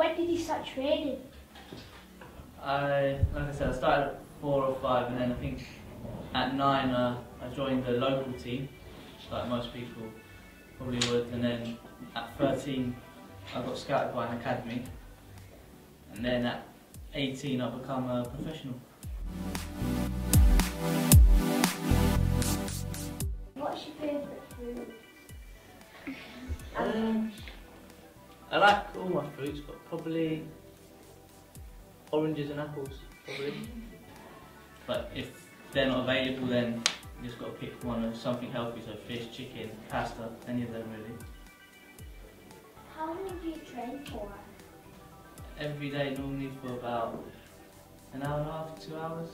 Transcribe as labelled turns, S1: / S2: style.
S1: when did you start training? I, like I said, I started at four or five, and then I think at nine uh, I joined the local team, like most people probably would, and then at 13 I got scouted by an academy, and then at 18 I become a professional. I like all my fruits, but probably oranges and apples, probably. But if they're not available, then you just got to pick one of something healthy, so fish, chicken, pasta, any of them really.
S2: How long do you train for?
S1: Every day, normally for about an hour and a half, two hours.